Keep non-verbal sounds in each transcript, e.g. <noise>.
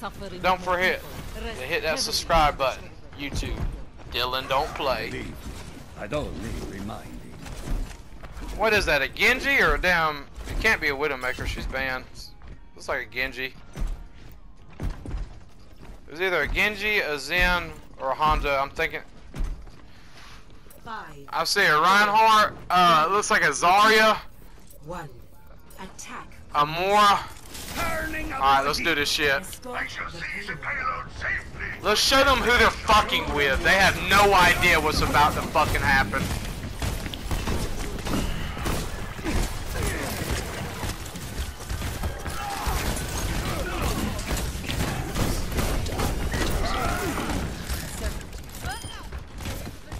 Suffering Don't forget to hit that subscribe button. YouTube. Dillon don't play. I don't need reminding. What is that, a Genji or a damn... It can't be a Widowmaker, she's banned. Looks like a Genji. There's either a Genji, a Zen, or a Honda. I'm thinking... Five, I see a Reinhardt, uh, looks like a Zarya, one. Attack. a Moira. Turning up Alright, let's do this shit. Escort the payload. payload safely. Let's show them who they're fucking with. They have no idea what's about to fucking happen.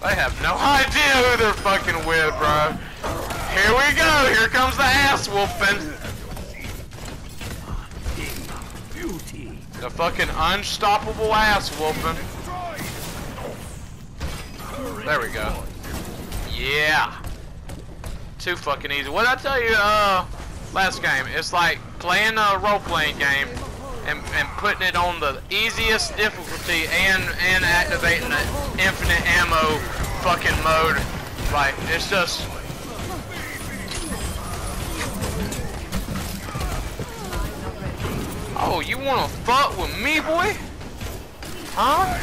They have no idea who they're fucking with, bro. Here we go. Here comes the ass whooping. The fucking unstoppable ass whooping. There we go. Yeah. Too fucking easy. What I tell you, uh, last game? It's like playing a role-playing game and, and putting it on the easiest difficulty and, and activating the infinite ammo fucking mode. Like, it's just... Oh, you wanna fuck with me, boy? Huh?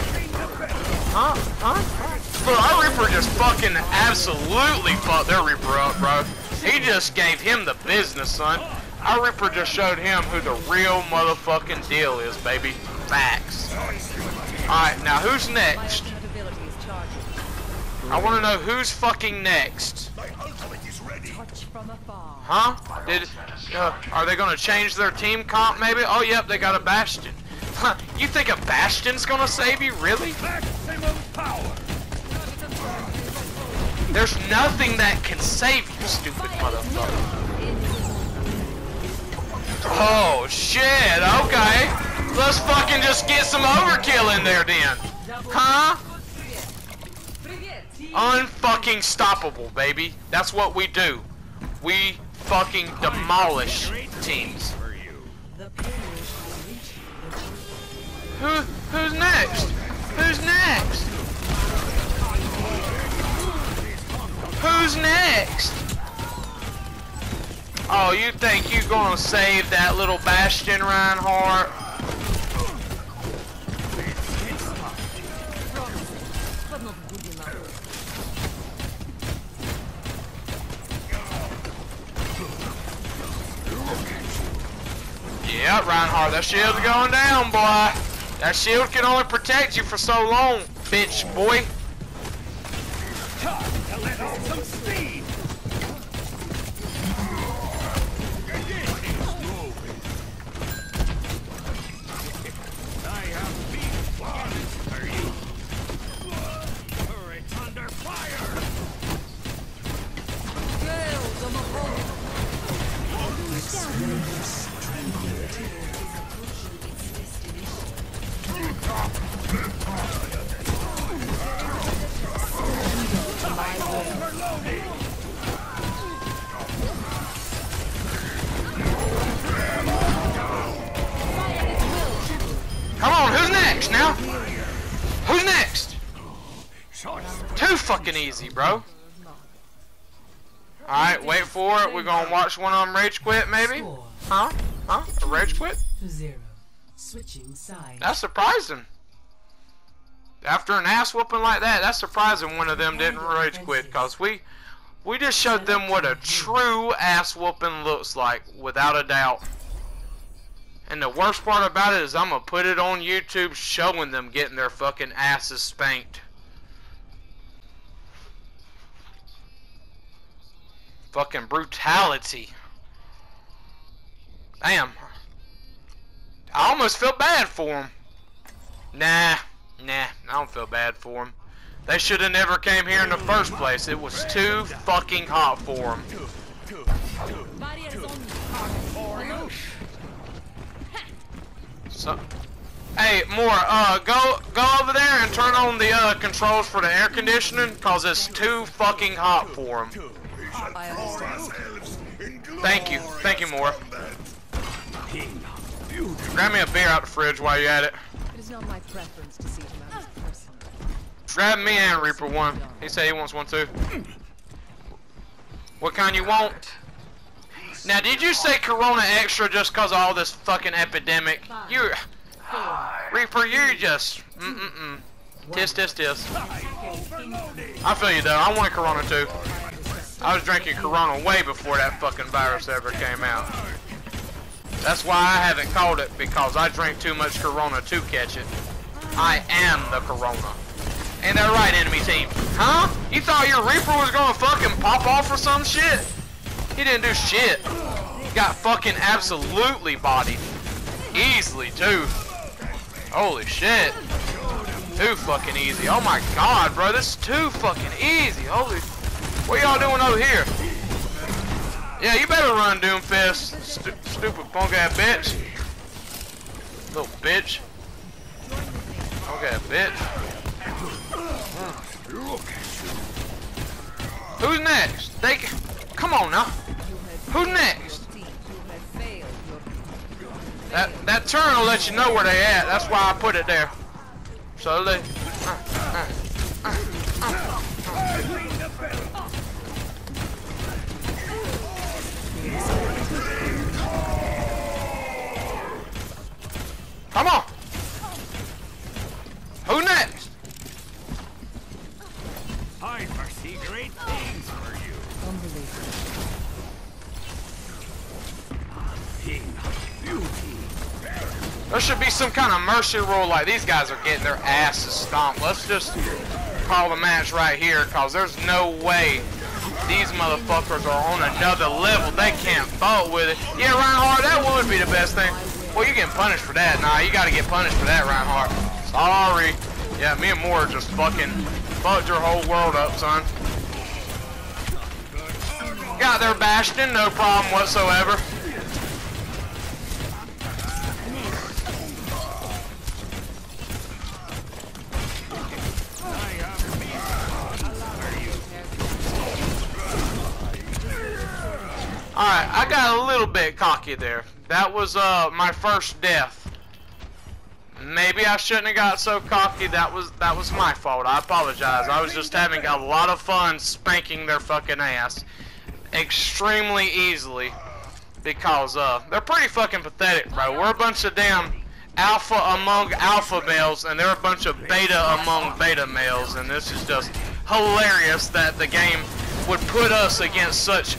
Huh? Huh? Bro, our Reaper just fucking absolutely fucked their Reaper up, bro. He just gave him the business, son. Our Reaper just showed him who the real motherfucking deal is, baby. Facts. Alright, now who's next? I wanna know who's fucking next. Huh? Did uh, are they gonna change their team comp maybe? Oh yep, they got a Bastion. Huh, you think a Bastion's gonna save you? Really? There's nothing that can save you, stupid motherfucker. Oh shit, okay. Let's fucking just get some overkill in there then. Huh? Unfucking stoppable, baby. That's what we do. We fucking demolish teams. Who who's next? Who's next? Who's next? Oh, you think you gonna save that little Bastion Reinhardt? Yeah, Reinhardt, that shield's going down, boy. That shield can only protect you for so long, bitch boy. Come on, who's next now? Who's next? Too fucking easy, bro. Alright, wait for it. We're gonna watch one of them rage quit, maybe? Huh? Huh? A rage quit? zero. Switching sides. That's surprising. After an ass whooping like that, that's surprising one of them didn't rage quit, cause we we just showed them what a true ass whooping looks like, without a doubt. And the worst part about it is I'm gonna put it on YouTube showing them getting their fucking asses spanked. Fucking brutality. Damn. I almost feel bad for him. Nah, nah, I don't feel bad for him. They should have never came here in the first place. It was too fucking hot for them. So, hey, more, uh, go go over there and turn on the uh, controls for the air conditioning, cause it's too fucking hot for them. Thank you, thank you, more. Grab me a beer out the fridge while you're at it. It is not my preference to Grab me and Reaper one. He said he wants one too. What kind you want? Now, did you say Corona Extra just cause of all this fucking epidemic? You, Reaper, you just mm mm mm. Tis tis tis. I feel you though. I wanted Corona too. I was drinking Corona way before that fucking virus ever came out. That's why I haven't caught it because I drank too much Corona to catch it. I am the Corona. Ain't that right, enemy team? Huh? You thought your Reaper was gonna fucking pop off or some shit? He didn't do shit. He got fucking absolutely bodied. Easily, too. Holy shit. Too fucking easy. Oh my god, bro. This is too fucking easy. Holy... What y'all doing over here? Yeah, you better run, Doomfist. Stu stupid punk ass bitch. Little bitch. Punk ass bitch. Who's next? They... Come on now. Who's next? That that turn will let you know where they at. That's why I put it there. So they. Come on. Mercy rule like these guys are getting their asses stomped. Let's just call the match right here because there's no way these motherfuckers are on another level. They can't fault with it. Yeah, Reinhardt, that would be the best thing. Well, you're getting punished for that. Nah, you gotta get punished for that, Reinhardt. Sorry. Yeah, me and Moira just fucking fucked your whole world up, son. Got their Bastion, no problem whatsoever. I have Alright, I got a little bit cocky there. That was uh my first death. Maybe I shouldn't have got so cocky. That was that was my fault. I apologize. I was just having a lot of fun spanking their fucking ass extremely easily because uh they're pretty fucking pathetic, bro. We're a bunch of damn alpha among alpha males and they're a bunch of beta among beta males and this is just hilarious that the game would put us against such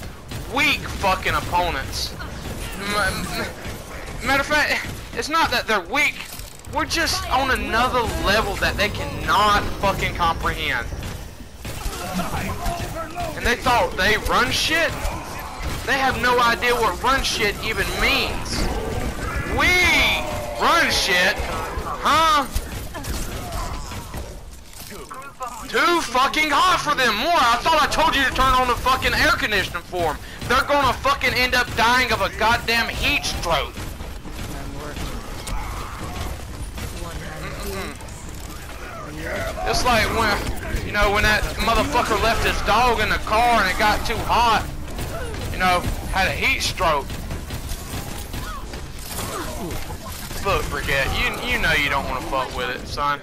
weak fucking opponents. Matter of fact, it's not that they're weak. We're just on another level that they cannot fucking comprehend. And they thought they run shit? They have no idea what run shit even means. We run shit? Huh? Too fucking hot for them. More. I thought I told you to turn on the fucking air conditioning for them. They're gonna fucking end up dying of a goddamn heat stroke. It's like when, you know, when that motherfucker left his dog in the car and it got too hot. You know, had a heat stroke. Look, Brigitte, you you know you don't want to fuck with it, son.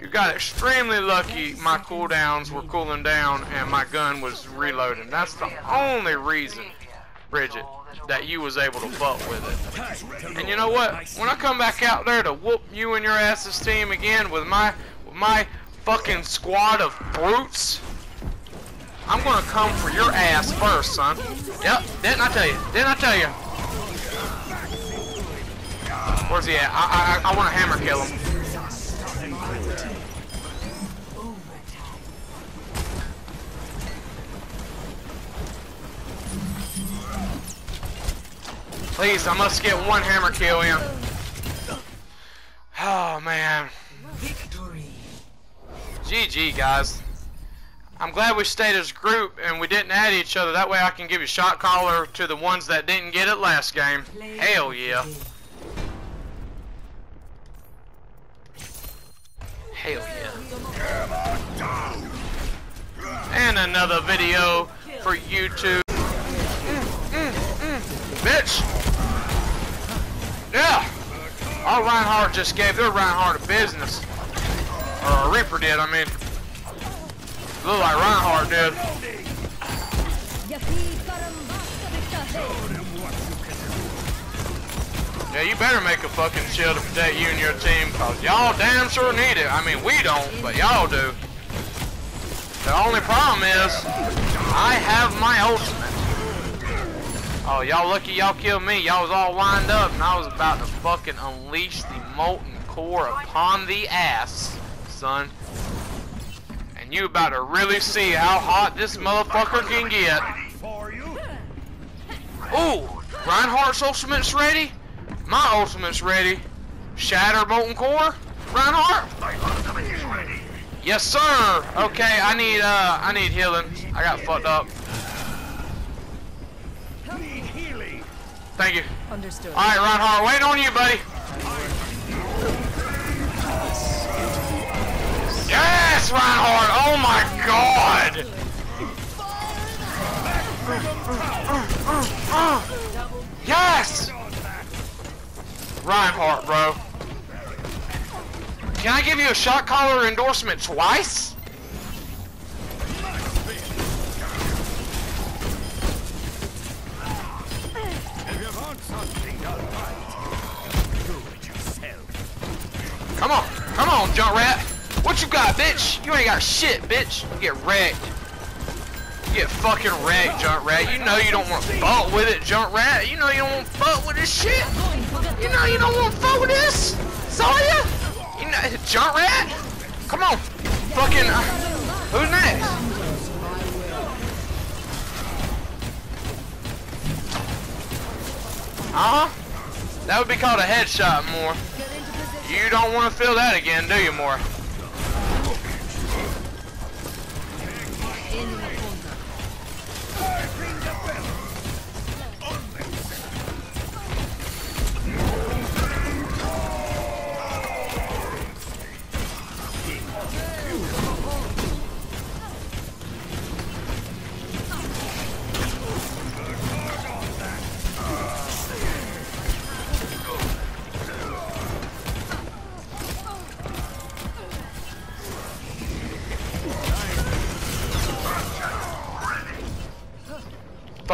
You got extremely lucky my cooldowns were cooling down and my gun was reloading. That's the only reason, Brigitte, that you was able to fuck with it. And you know what? When I come back out there to whoop you and your ass's team again with my with my fucking squad of brutes, I'm gonna come for your ass first, son. Yep, didn't I tell you? Didn't I tell you? Where's he at? I I, I want to hammer kill him. Please, I must get one hammer kill in. Oh man. Victory. GG guys. I'm glad we stayed as a group and we didn't add each other. That way I can give you shot caller to the ones that didn't get it last game. Hell yeah. Hell yeah. And another video for YouTube. Mm, mm, mm. Bitch! Yeah! Our Reinhardt just gave their Reinhardt a business. Or a Reaper did, I mean. Look like Reinhardt did. Yeah, you better make a fucking shield to protect you and your team, cause y'all damn sure need it. I mean, we don't, but y'all do. The only problem is, I have my ultimate. Oh, y'all lucky y'all killed me. Y'all was all lined up, and I was about to fucking unleash the molten core upon the ass, son. And you about to really see how hot this motherfucker can get. Ooh, Reinhardt's ultimate's ready. My ultimate's ready. Shatter molten core, Reinhardt. Yes, sir. Okay, I need uh, I need healing. I got fucked up. Need healing. Thank you. Understood. All right, Ron Reinhardt, waiting on you, buddy. Yes, Reinhardt. Oh my God. Yes. Reinhardt, bro. Can I give you a shot caller endorsement twice? Come on, Junkrat. What you got, bitch? You ain't got shit, bitch. You get wrecked. You get fucking wrecked, Junkrat. You know you don't want to fuck with it, Junkrat. You know you don't want to fuck with this shit. You know you don't want to fuck with this. Saw ya? You know, Junkrat. Come on, fucking. Uh, who's next? Uh huh. That would be called a headshot, more. You don't want to feel that again, do you, more?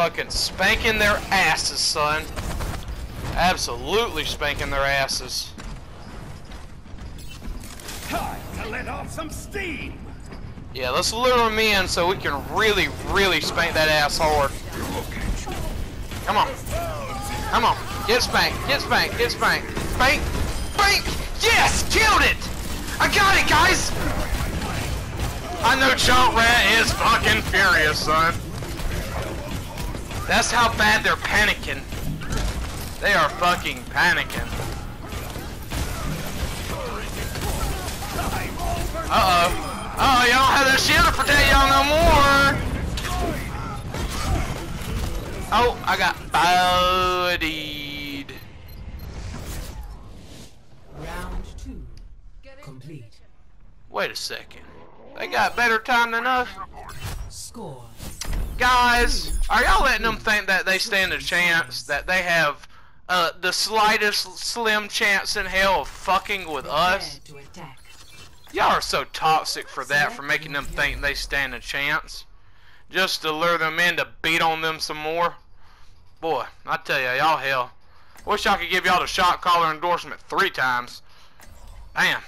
Fucking spanking their asses, son. Absolutely spanking their asses. Time to let off some steam. Yeah, let's lure them in so we can really, really spank that ass hard. Come on. Come on. Get spanked. Get spanked. Get spanked. Spank. Spank. Yes! Killed it! I got it, guys! I know Junkrat is fucking furious, son. That's how bad they're panicking. They are fucking panicking. Uh-oh. Oh, y'all don't have that shield to protect y'all no more. Oh, I got bodied. Round two. Complete. Wait a second. They got better time than us. Score. Guys, are y'all letting them think that they stand a chance, that they have uh, the slightest slim chance in hell of fucking with us? Prepare to attack. Y'all are so toxic for that, for making them think they stand a chance. Just to lure them in to beat on them some more. Boy, I tell ya, y'all hell. Wish I could give y'all the shot caller endorsement three times. Damn.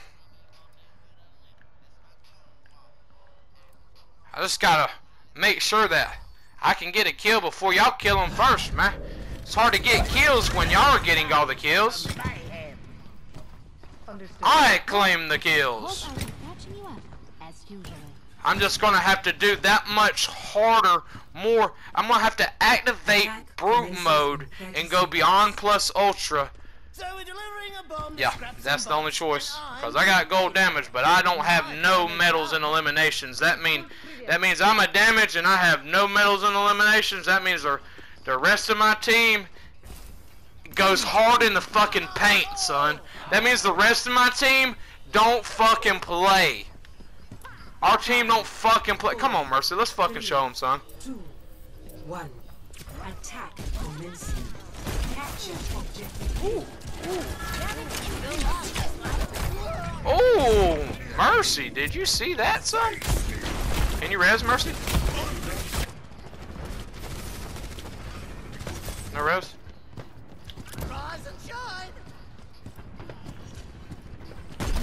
I just gotta make sure that I can get a kill before y'all kill them first, man. It's hard to get kills when y'all are getting all the kills. I claim the kills. I was catching you up, as usual. I'm just gonna have to do that much harder, more. I'm gonna have to activate brute mode and go beyond plus ultra. So we're delivering a bomb to Yeah, that's the only choice. Cause I got gold damage, but I don't have no medals in eliminations. That mean that means I'm a damage and I have no medals in eliminations. That means the the rest of my team goes hard in the fucking paint, son. That means the rest of my team don't fucking play. Our team don't fucking play. Come on, Mercy. Let's fucking show them, son. Two. One. Attack commencing. Capture objective. Oh, Mercy, did you see that, son? Can you res, Mercy? No res? Rise and shine.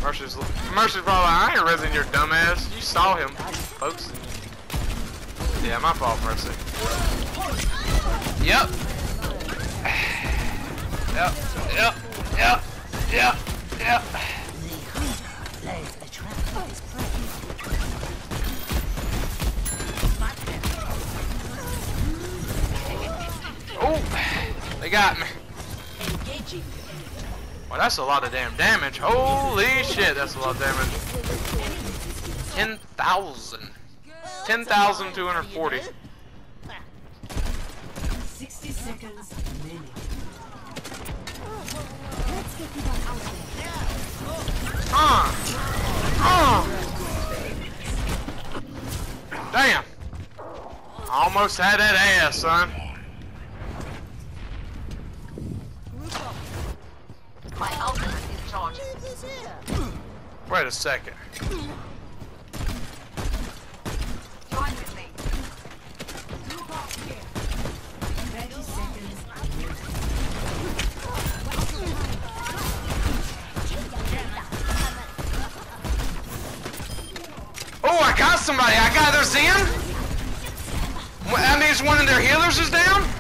Mercy's, Mercy's probably I ain't resing your dumbass. You saw him, folks. Yeah, my fault, Mercy. Yep. Yep, yep, yep, yep, yep. Oh, they got me. Well, that's a lot of damn damage. Holy shit, that's a lot of damage. 10,000. 10,240. 60 seconds. Damn. Almost had that ass, son. Wait a second. Join with me. 30 seconds remaining. Oh, I got somebody. I got their Zen. That means one of their healers is down.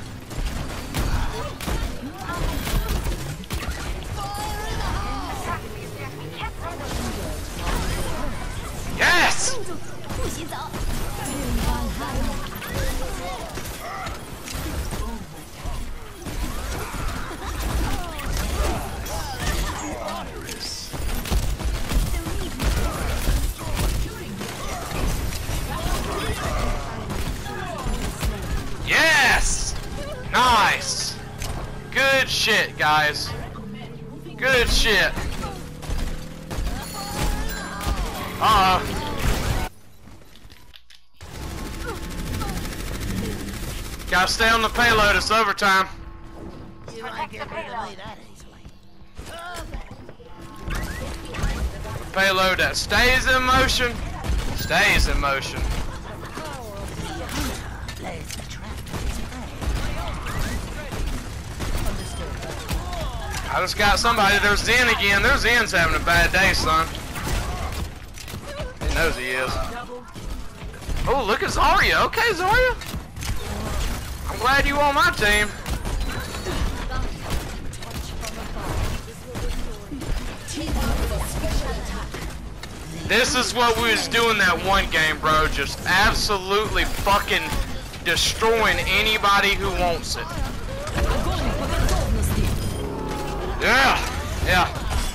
Shit, guys. Good shit. Uh. Gotta stay on the payload. It's overtime. You getting rid of me that easily. Payload that stays in motion, stays in motion. I just got somebody. There's Zen again. There's Zen's having a bad day, son. He knows he is. Oh, look at Zarya. Okay, Zarya. I'm glad you on my team. This is what we was doing that one game, bro. Just absolutely fucking destroying anybody who wants it. Yeah, yeah.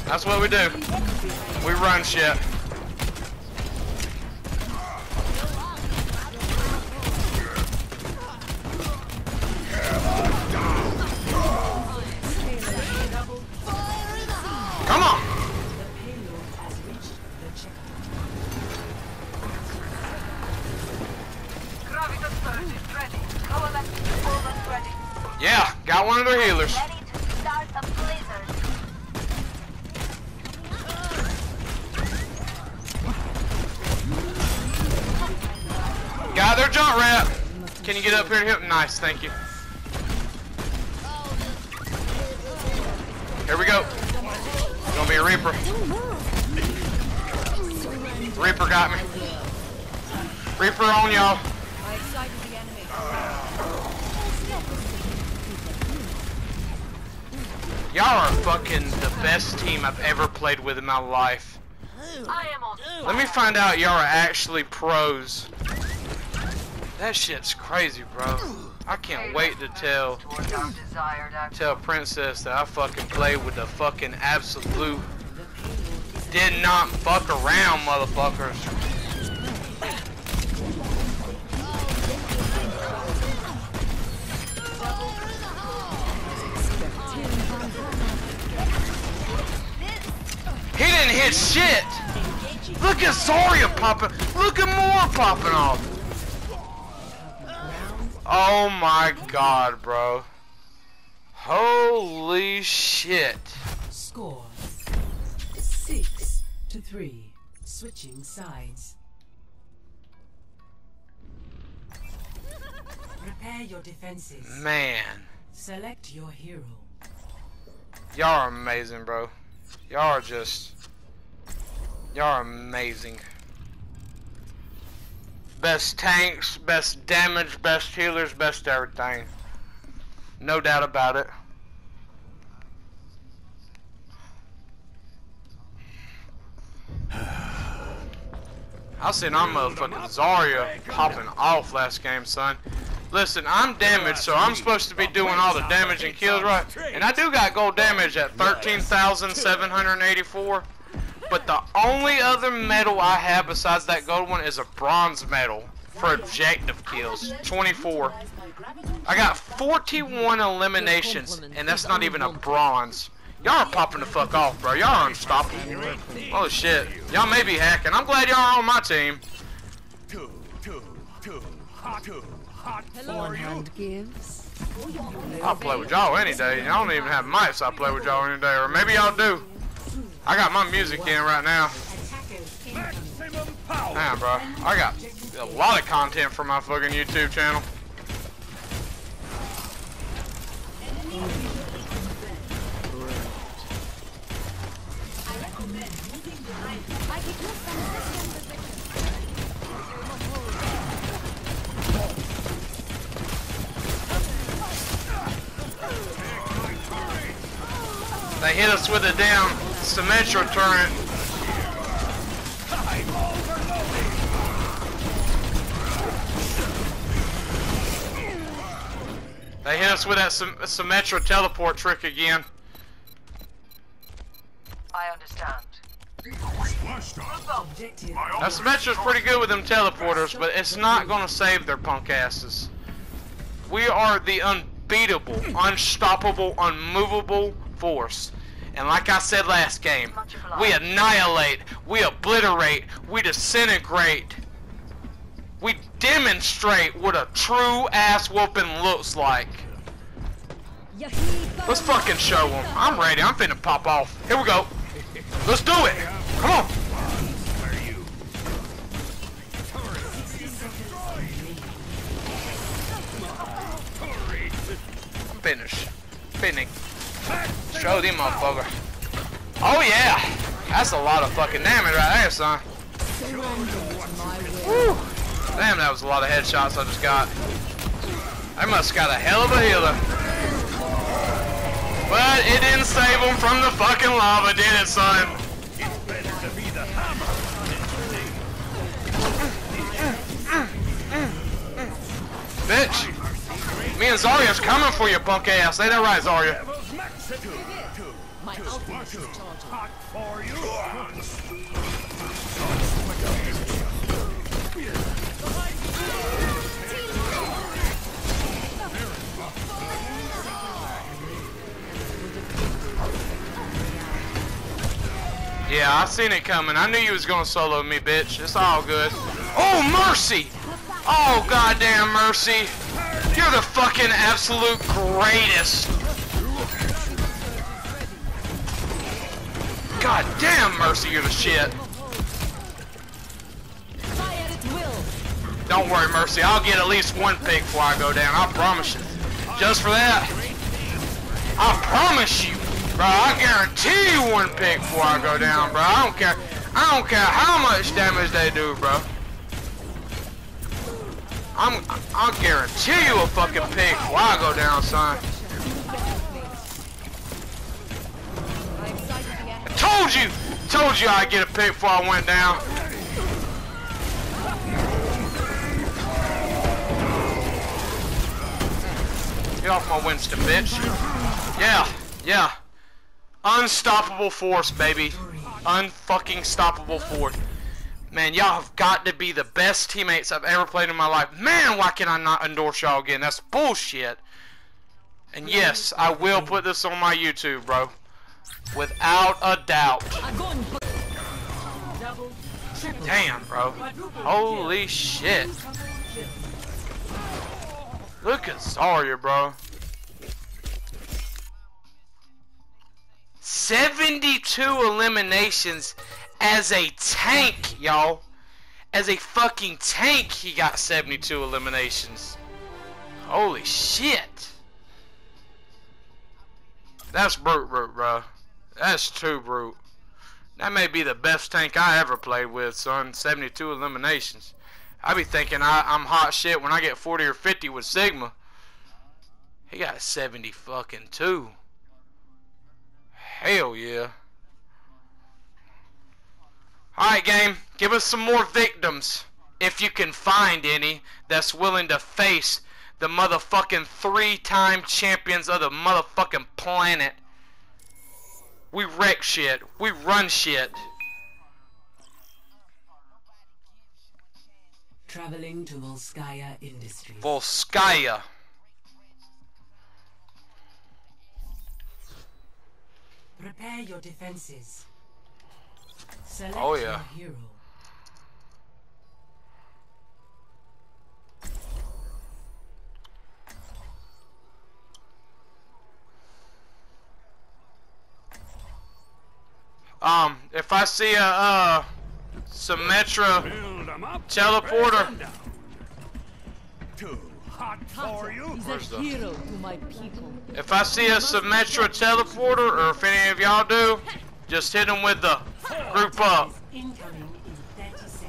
That's what we do. We run shit. Nice, thank you. Here we go. Gonna be a Reaper. Reaper got me. Reaper on y'all. Y'all are fucking the best team I've ever played with in my life. Let me find out y'all are actually pros. That shit's crazy, bro. I can't wait to tell tell Princess that I fucking played with the fucking absolute did not fuck around, motherfuckers. He didn't hit shit. Look at Zarya popping. Look at more popping off. Oh my god, bro. Holy shit. Score six to three. Switching sides. Prepare your defenses. Man. Select your hero. Y'all are amazing, bro. Y'all are just. Y'all are amazing. Best tanks, best damage, best healers, best everything. No doubt about it. <sighs> I seen our motherfucking Zarya popping off last game, son. Listen, I'm damaged, so I'm supposed to be doing all the damage and kills, right? And I do got gold damage at 13,784. But the only other medal I have besides that gold one is a bronze medal for objective kills. 24. I got 41 eliminations, and that's not even a bronze. Y'all are popping the fuck off, bro. Y'all are unstoppable. Oh shit. Y'all may be hacking. I'm glad y'all are on my team. Too, too, too hot, hot for One you. gives. I'll play with y'all any day. Y'all don't even have mics. I'll play with y'all any day, or maybe y'all do. I got my music in right now. Damn, bro. I got a lot of content for my fucking YouTube channel. They hit us with a damn Symmetra turret. They hit us with that Sym Symmetra teleport trick again. I understand. Now Symmetra's pretty good with them teleporters, but it's not gonna save their punk asses. We are the unbeatable, unstoppable, unmovable force. And like I said last game, we annihilate, we obliterate, we disintegrate. We demonstrate what a true ass whooping looks like. Let's fucking show them. I'm ready. I'm finna pop off. Here we go. Let's do it. Come on. Finish. Finish. Show them motherfucker. Oh yeah. That's a lot of fucking damage right there, son. Whew. Damn, that was a lot of headshots I just got. I must got a hell of a healer. But it didn't save him from the fucking lava, did it, son? It's better to be the hammer Bitch. Me and Zarya's coming for you, punk ass. Say that right, Zarya. Two, two, My two, two. is. Hot for you. Yeah, I seen it coming. I knew you was gonna solo me, bitch. It's all good. Oh, Mercy! Oh, goddamn Mercy! You're the fucking absolute greatest! God damn, Mercy, you're the shit. Don't worry, Mercy. I'll get at least one pick before I go down. I promise you. Just for that. I promise you. Bro, I guarantee you one pick before I go down, bro. I don't care. I don't care how much damage they do, bro. I'm, I'll guarantee you a fucking pick before I go down, son. Told you, told you I'd get a pick before I went down. Get off my Winston, bitch. Yeah, yeah. Unstoppable force, baby. Unfucking stoppable force. Man, y'all have got to be the best teammates I've ever played in my life. Man, why can I not endorse y'all again? That's bullshit. And yes, I will put this on my YouTube, bro. Without a doubt. Damn, bro. Holy shit. Look at Zarya, bro. 72 eliminations as a tank, y'all. As a fucking tank, he got 72 eliminations. Holy shit. That's brute, brute, bro. That's too brute. That may be the best tank I ever played with, son. 72 eliminations. I be thinking I, I'm hot shit when I get 40 or 50 with Sigma. He got 70 fucking two. Hell yeah. Alright, game. Give us some more victims. If you can find any that's willing to face the motherfucking three-time champions of the motherfucking planet. We wreck shit. We run shit. Traveling to Volskaya Industries. Volskaya. Prepare your defenses. Select Oh, yeah. your hero. Um, if I see a, uh, Symmetra Build 'em up. teleporter, Press 'em down. Too hot for you. He's a hero to my people. if I see a Symmetra teleporter, or if any of y'all do, just hit them with the group up. Incoming in 30 seconds.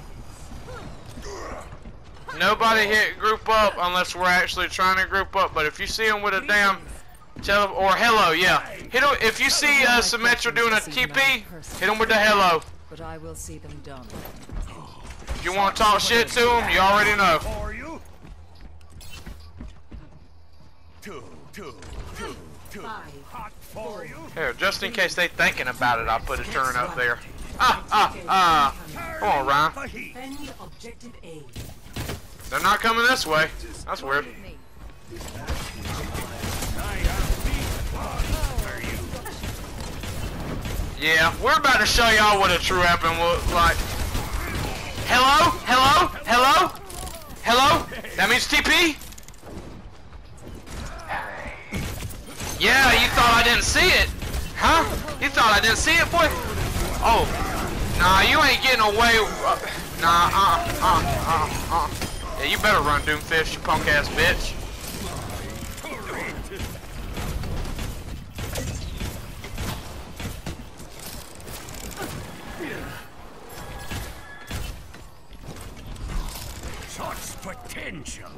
Nobody hit group up unless we're actually trying to group up. But if you see them with a damn tele or hello, yeah, hit 'em- If you see uh, Symmetra doing a TP, hit him with the hello. But I will see them done. If you want to talk shit to them, you already know. Two, two, two, two. Five, Hot for you. Here, just in case they thinking about it, I'll put a turn up there. Ah, ah, ah. Come on, Ryan. The objective A. They're not coming this way. That's weird. Yeah, we're about to show y'all what a true weapon looks like. Hello? Hello? Hello? Hello? That means TP? Yeah, you thought I didn't see it. Huh? You thought I didn't see it, boy? Oh. Nah, you ain't getting away. Uh, nah, uh, uh, uh, uh. Yeah, you better run, Doomfist, you punk ass bitch. Such potential.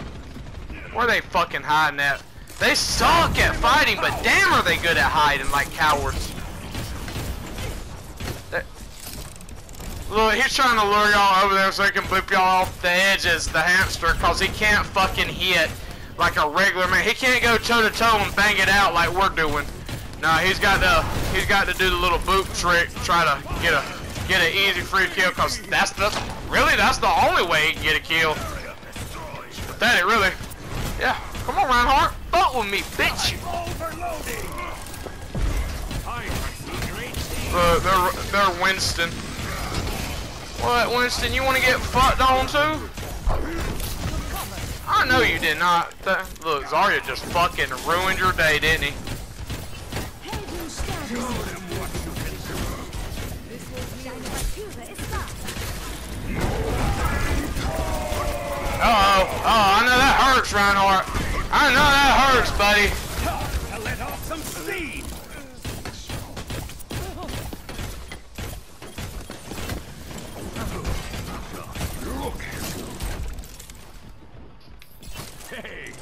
Where they fucking hiding at? They suck at fighting, but damn are they good at hiding like cowards. Look, he's trying to lure y'all over there so he can boop y'all off the edges, the hamster, cause he can't fucking hit like a regular man. He can't go toe to toe and bang it out like we're doing. No, he's got to he's got to do the little boop trick, try to get a get an easy free kill, cause that's the really that's the only way he can get a kill. Ain't really. Yeah, come on, Reinhardt. Fuck with me, bitch. Uh, they're, they're Winston. What, Winston, you want to get fucked on too? I know you did not. Look, Zarya just fucking ruined your day, didn't he? Uh-oh. Oh, I know that hurts, Reinhardt. I know that hurts, buddy. To let off some steam. Hey,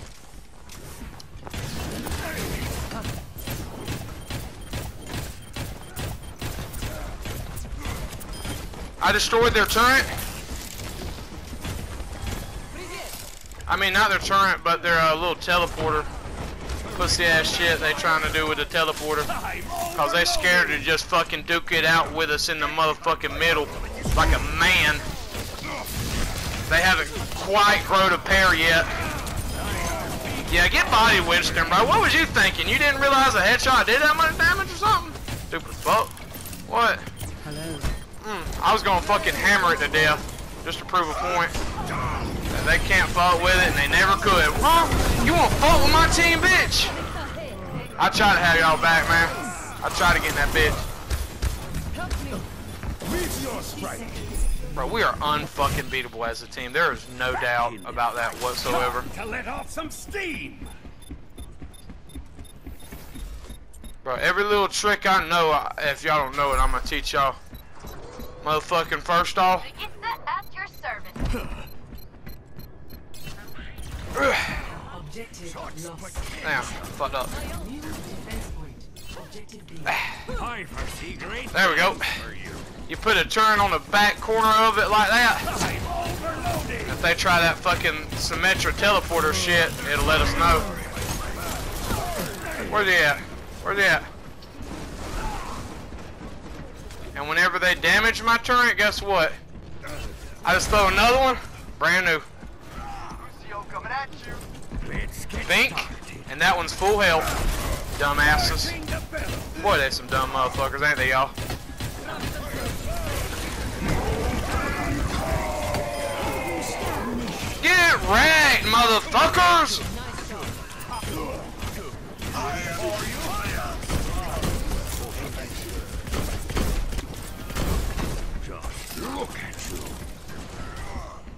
I destroyed their turret. I mean, not their turret, but their uh, little teleporter. Pussy ass shit they trying to do with the teleporter. Cause they scared to just fucking duke it out with us in the motherfucking middle. Like a man. They haven't quite grown a pair yet. Yeah, get body, Winston, bro. What was you thinking? You didn't realize a headshot did that much damage or something? Stupid fuck. What? Hello. Mm, I was gonna fucking hammer it to death. Just to prove a point. That They can't fuck with it and they never could. Huh? You wanna fuck with my team, bitch? I try to have y'all back, man. I try to get in that bitch. strike. Bro, we are unfucking beatable as a team. There is no doubt about that whatsoever. To let off some steam. Bro, every little trick I know, if y'all don't know it, I'm gonna teach y'all. Motherfucking first off, <laughs> Objective damn, fucked up. There we go. you. You put a turn on the back corner of it like that. If they try that fucking Symmetra teleporter shit, it'll let us know. Where's he at? Where's he at? And whenever they damage my turret, guess what? I just throw another one, brand new. Think, and that one's full health. Dumbasses. Boy, they're some dumb motherfuckers, ain't they, y'all? Get wrecked, motherfuckers!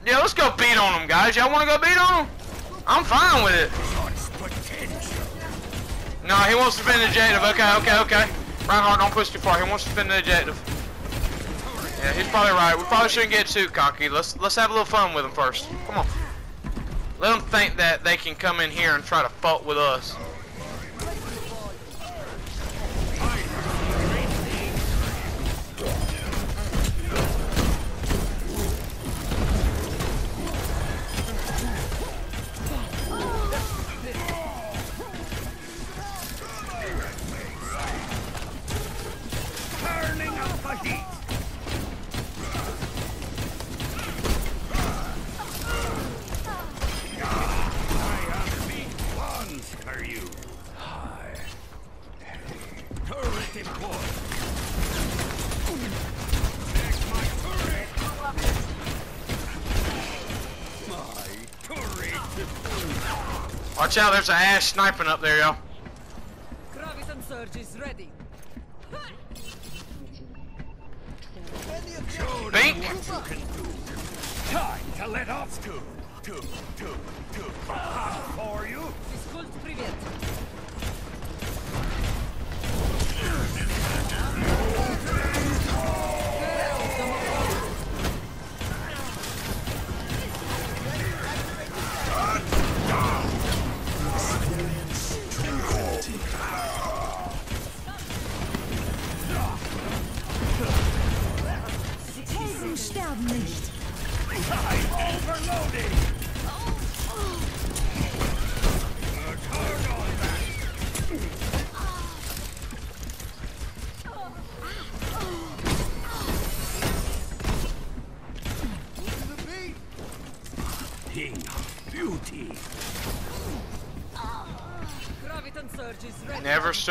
Yeah, let's go beat on them, guys. Y'all want to go beat on them? I'm fine with it. No, he wants to defend the objective. Okay, okay, okay. Reinhardt, don't push too far. He wants to defend the objective. Yeah, he's probably right. We probably shouldn't get too cocky. Let's let's have a little fun with him first. Come on. Let them think that they can come in here and try to fault with us. Watch out, there's an Ashe sniping up there, y'all.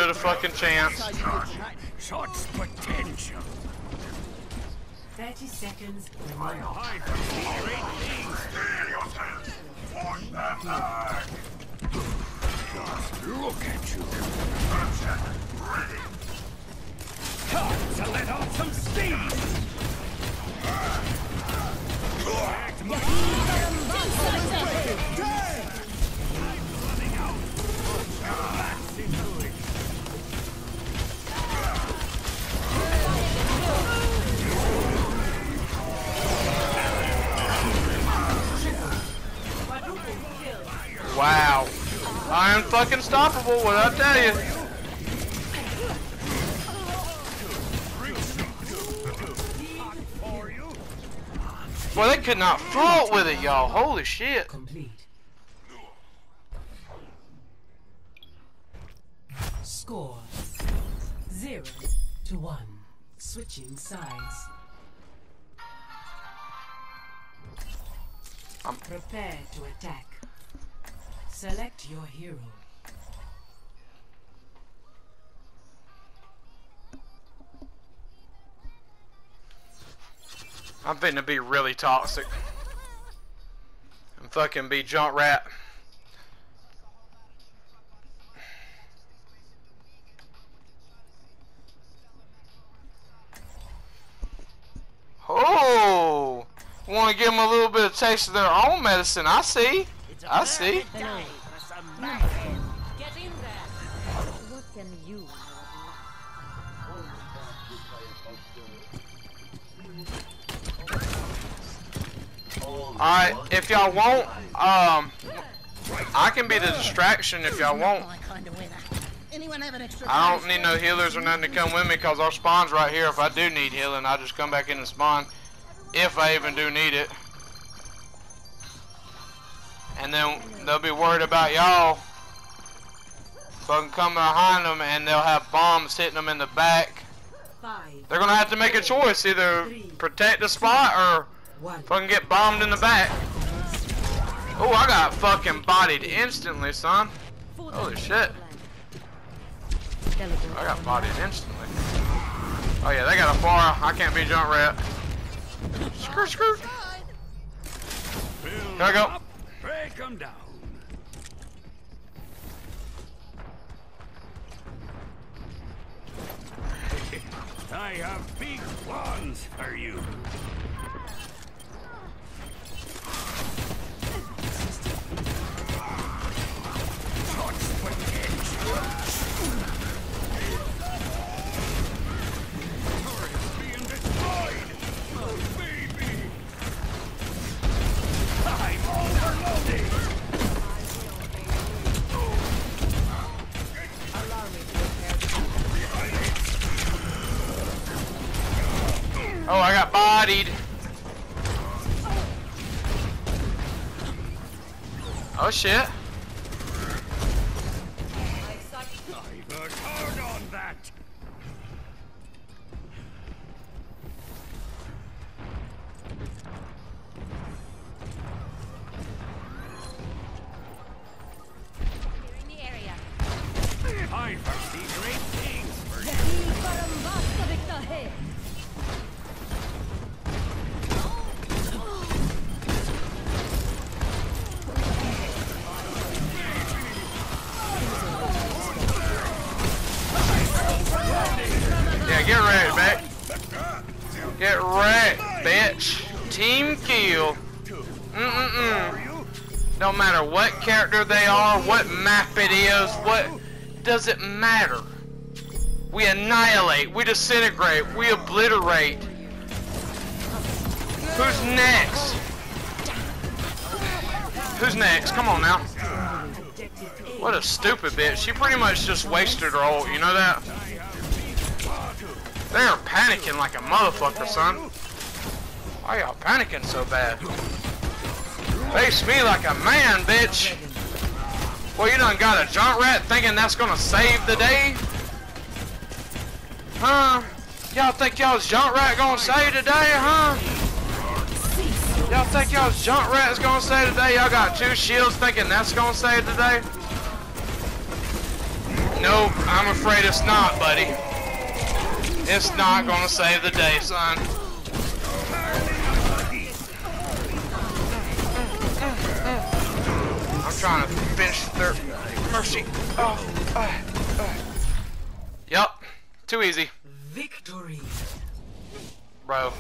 Stood a fucking chance. Such potential. 30 seconds remaining. I foresee. Just look at you. Time to let off some steam. Fucking stoppable, what I tell you. Boy, they could not fault with it, y'all. Holy shit. Complete. Score zero to one. Switching sides. I'm- prepared to attack. Select your hero. I'm to be really toxic. And fucking be Junkrat. Oh, want to give them a little bit of taste of their own medicine. I see. I see. Alright, if y'all want, um, I can be the distraction if y'all want. My kind of winner. Anyone have an extra I don't need no healers or nothing to come with me because our spawn's right here. If I do need healing, I just come back in and spawn. If I even do need it. And then they'll be worried about y'all. So I can come behind them and they'll have bombs hitting them in the back. They're gonna have to make a choice, either protect the spot or one. fucking get bombed in the back. Oh, I got fucking bodied instantly, son. Holy shit. I got bodied instantly. Oh yeah, they got a bar. I can't be Junkrat. Screw, screw. Build Here I go. up, break 'em down. I have big plans for you. Oh, I got bodied. Oh shit. Does it matter? We annihilate, we disintegrate, we obliterate. Who's next? Who's next? Come on now. What a stupid bitch. She pretty much just wasted her ult, you know that? They are panicking like a motherfucker, son. Why y'all panicking so bad? Face me like a man, bitch. Well, you done got a Junkrat thinking that's gonna save the day? Huh? Y'all think y'all's Junkrat gonna save the day, huh? Y'all think y'all's Junkrat is gonna save the day? Y'all got two shields thinking that's gonna save the day? Nope, I'm afraid it's not, buddy. It's not gonna save the day, son. Trying to finish their Mercy. Oh, uh, uh. Yep, too easy, Victory. bro.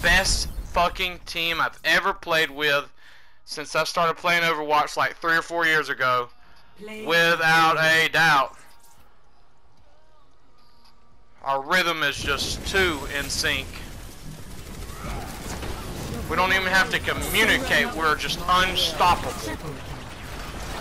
Best fucking team I've ever played with since I started playing Overwatch like three or four years ago, Play without a doubt. Our rhythm is just too in sync. We don't even have to communicate, we're just unstoppable.